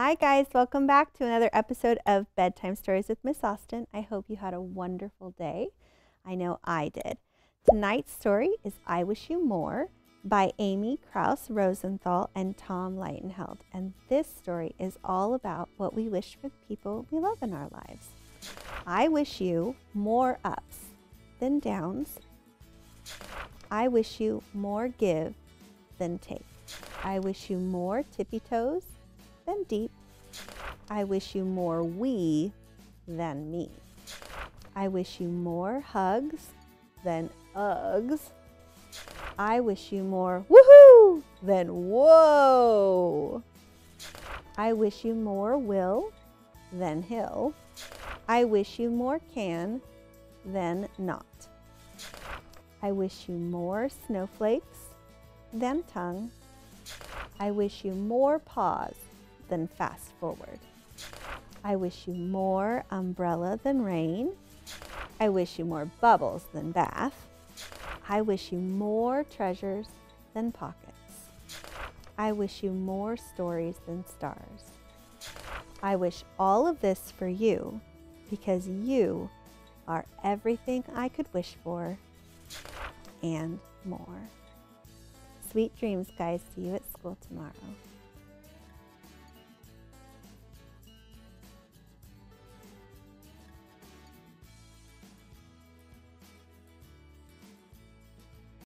Hi, guys. Welcome back to another episode of Bedtime Stories with Miss Austin. I hope you had a wonderful day. I know I did. Tonight's story is I Wish You More by Amy Krouse Rosenthal and Tom Lichtenheld. And this story is all about what we wish for the people we love in our lives. I wish you more ups than downs. I wish you more give than take. I wish you more tippy toes than deep. I wish you more we than me. I wish you more hugs than Uggs. I wish you more woohoo than whoa. I wish you more will than hill. I wish you more can than not. I wish you more snowflakes than tongue. I wish you more pause than fast forward. I wish you more umbrella than rain. I wish you more bubbles than bath. I wish you more treasures than pockets. I wish you more stories than stars. I wish all of this for you because you are everything I could wish for and more. Sweet dreams, guys. See you at school tomorrow.